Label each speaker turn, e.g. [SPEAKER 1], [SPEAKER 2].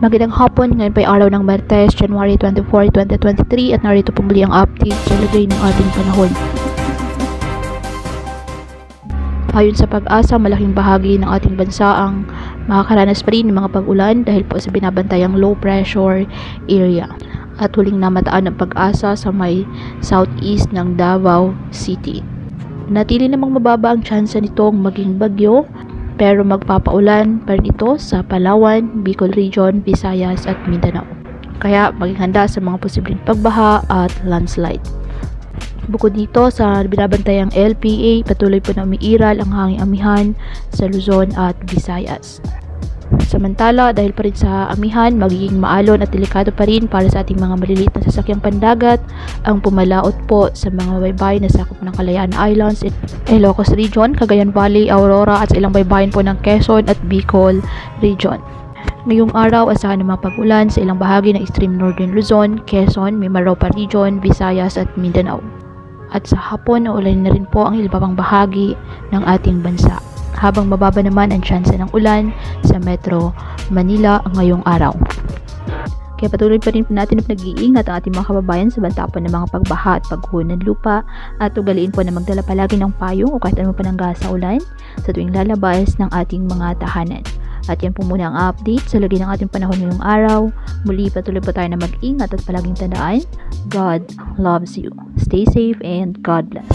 [SPEAKER 1] Magandang hapon, ngayon pa araw ng Martes, January 24, 2023 at narito po muli ang update sa lagay ng ating panahon. Ayon sa pag-asa, malaking bahagi ng ating bansa ang makakaranas pa rin ng mga pag-ulan dahil po sa binabantayang low pressure area. At huling namataan ng pag-asa sa may southeast ng Davao City. Natili namang mababa ang tsansa nitong maging bagyo pero magpapaulan pa rin ito sa Palawan, Bicol Region, Visayas at Mindanao. Kaya maging handa sa mga posibleng pagbaha at landslide. Bukod dito sa binabantayang LPA, patuloy po na umiiral ang hanging amihan sa Luzon at Visayas. Samantala, dahil pa rin sa amihan, magiging maalon at delikado pa rin para sa ating mga maliliit na sasakyang pandagat ang pumalaot po sa mga baybay na sakop ng Kalayaan Islands, Ilocos Region, Cagayan Valley, Aurora at sa ilang baybayin po ng Quezon at Bicol Region. Ngayong araw, asahan ng mga pag-ulan sa ilang bahagi ng extreme northern Luzon, Quezon, Mimaropa Region, Visayas at Mindanao. At sa hapon, ulan na rin po ang ilabang bahagi ng ating bansa habang mababa naman ang tsansa ng ulan sa Metro Manila ngayong araw. Kaya patuloy pa rin po natin na nag-iingat ang ating mga kababayan sa banta po ng mga pagbaha at paghuho ng lupa at ugaliin po na magdala palagi ng payong o kahit ano pa ng gas sa ulan sa tuwing lalabas ng ating mga tahanan. At yan po muna ang update sa lagi ng ating panahon ngayong araw. Muli patuloy po tayo na mag-ingat at palaging tandaan, God loves you. Stay safe and God bless.